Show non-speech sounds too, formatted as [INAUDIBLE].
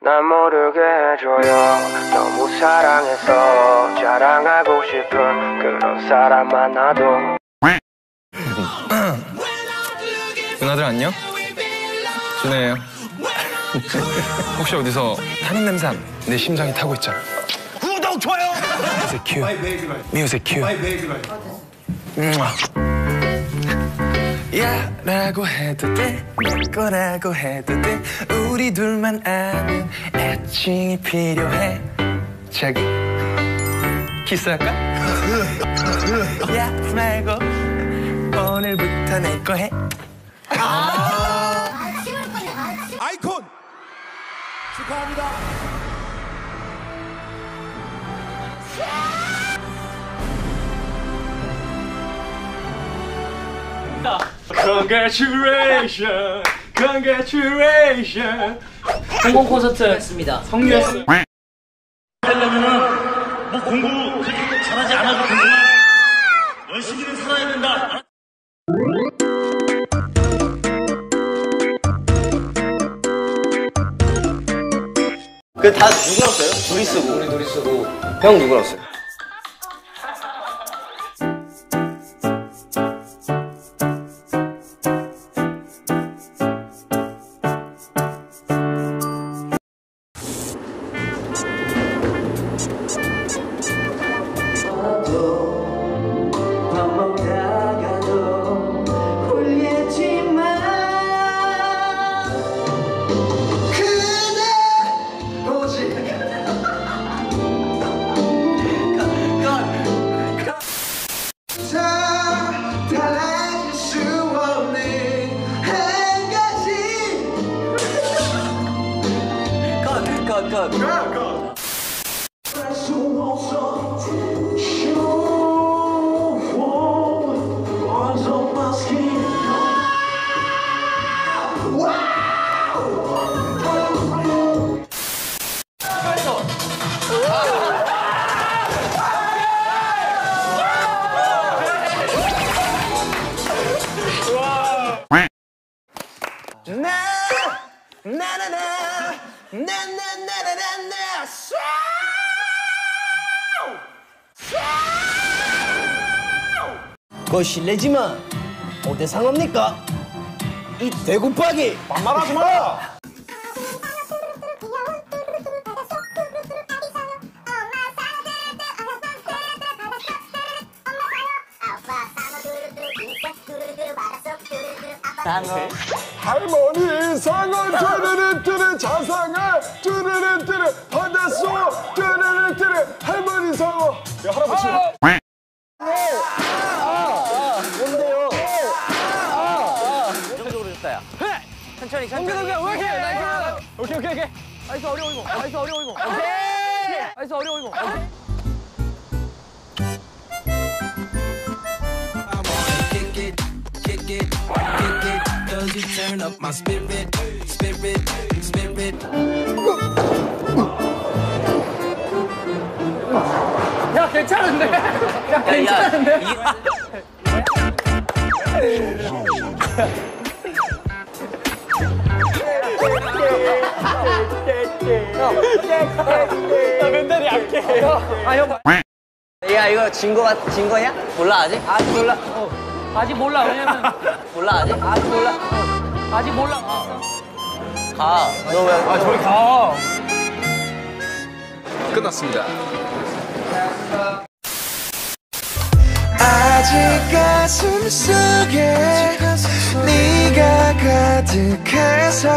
난 모르게 해줘요 너무 사랑해서 자랑하고 싶은 그런 사람 만나도 누나들 안녕? 준회예요. [LAUGHS] 혹시 어디서 타는 냄새 안- 내 심장이 타고 있잖아. 구독 좋아요. Music cue. Music cue. 야라고 해도 돼, 내 거라고 해도 돼. 우리 둘만 아는 애칭이 필요해. 자기 키스할까? 야 말고 오늘부터 내 거 해. 아이콘 축하합니다. Congratulations, congratulations. 성공 콘서트였습니다. 성유했어. 하려면은 뭐 공부 그렇게 잘하지 않아도 되지만 열심히는 살아야 된다. 그 다 누구랑 써요? 둘이 쓰고 우리 둘이 쓰고 형 누구랑 써요? 그 거 실례지만 어디 상합니까? 이 대곱하기 말하지 마. 할머니 상어 뚜르르 뚜르 자상을 뚜르르 뚜르 받았어 뚜르르 뚜르 할머니 상어 야 할아버지 천천히 천천히. 왜 이렇게 나이스. 오케이 오케이 오케이. 나이스 어려워 이거. 나이스 어려워 이거. 오케이. 나이스 어려워 이거. 야 괜찮은데? 야 괜찮은데? 나 멘탈이 약해. 아 형. 야 이거 진 거, 진 거냐? 몰라 아직? 아직 몰라. 어. 아직 몰라. 왜냐면 몰라 아직? 아직 몰라. 어. 아직 몰라. 가. 너 왜? 아 저리 가. 끝났습니다. 아직 가슴 속에 네가 가득해서